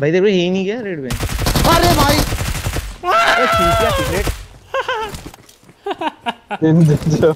भाई तेरे को ही नहीं गया रेड में अरे भाई। अरे ठीक है सिगरेट इन जो।